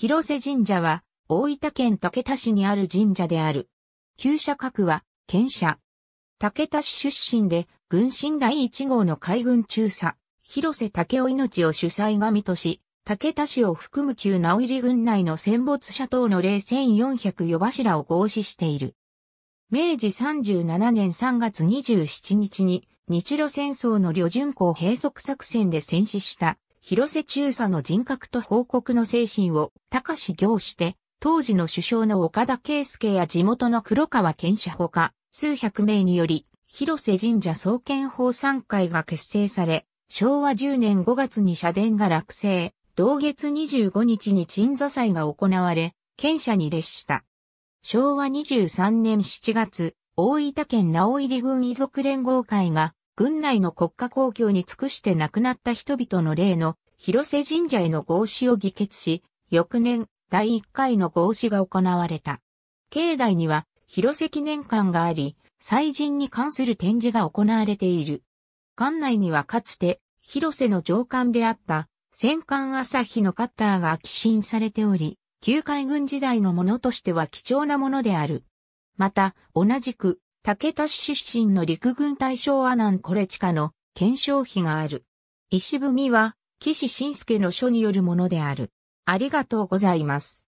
広瀬神社は、大分県竹田市にある神社である。旧社格は、県社。竹田市出身で、軍神第一号の海軍中佐、広瀬竹雄命を主催神とし、竹田市を含む旧直入軍内の戦没者等の霊1400夜柱を合祀している。明治37年3月27日に日露戦争の旅順港閉塞作戦で戦死した広瀬中佐の人格と報告の精神を高し行して、当時の首相の岡田圭介や地元の黒川県社ほか、数百名により、広瀬神社創建法参会が結成され、昭和10年5月に社殿が落成、同月25日に鎮座祭が行われ、県社に列した。昭和23年7月、大分県直入郡遺族連合会が、軍内の国家公共に尽くして亡くなった人々の霊の広瀬神社への合祀を議決し、翌年、第1回の合祀が行われた。境内には、広瀬記念館があり、祭神に関する展示が行われている。館内にはかつて、広瀬の上官であった、戦艦朝日のカッターが寄進されており、旧海軍時代のものとしては貴重なものである。また、同じく、竹田市出身の陸軍大将阿南コレチカの検証碑がある。石踏みは、岸信介の書によるものである。ありがとうございます。